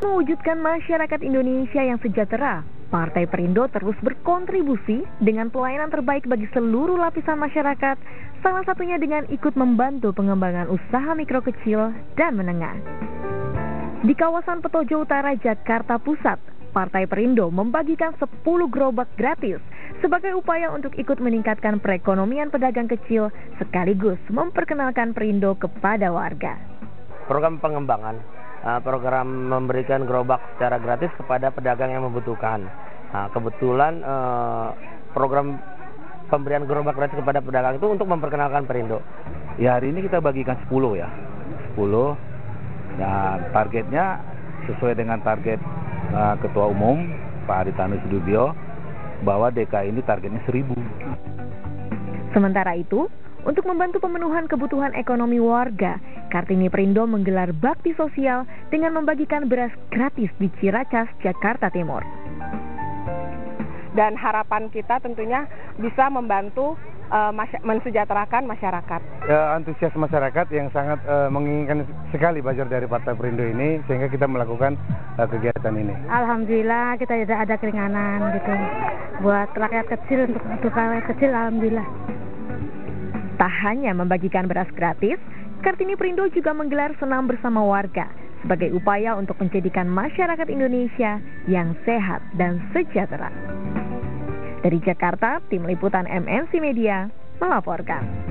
mewujudkan masyarakat Indonesia yang sejahtera, Partai Perindo terus berkontribusi dengan pelayanan terbaik bagi seluruh lapisan masyarakat, salah satunya dengan ikut membantu pengembangan usaha mikro kecil dan menengah. Di kawasan Petojo Utara, Jakarta Pusat, Partai Perindo membagikan 10 gerobak gratis sebagai upaya untuk ikut meningkatkan perekonomian pedagang kecil sekaligus memperkenalkan Perindo kepada warga. Program pengembangan uh, program memberikan gerobak secara gratis kepada pedagang yang membutuhkan. Nah, kebetulan uh, program pemberian gerobak gratis kepada pedagang itu untuk memperkenalkan Perindo. Ya hari ini kita bagikan 10 ya, 10 dan targetnya sesuai dengan target uh, Ketua Umum Pak Aritano Sudibyo bahwa DKI ini targetnya 1000. Sementara itu, untuk membantu pemenuhan kebutuhan ekonomi warga, Kartini Perindo menggelar bakti sosial dengan membagikan beras gratis di Ciracas, Jakarta Timur. Dan harapan kita tentunya bisa membantu uh, mensejahterakan masyarakat. Ya, antusias masyarakat yang sangat uh, menginginkan sekali belajar dari Partai Perindo ini sehingga kita melakukan uh, kegiatan ini. Alhamdulillah kita tidak ada keringanan gitu buat rakyat kecil untuk, untuk rakyat kecil alhamdulillah. Tak hanya membagikan beras gratis, Kartini Perindo juga menggelar senam bersama warga sebagai upaya untuk menjadikan masyarakat Indonesia yang sehat dan sejahtera. Dari Jakarta, tim liputan MNC Media melaporkan.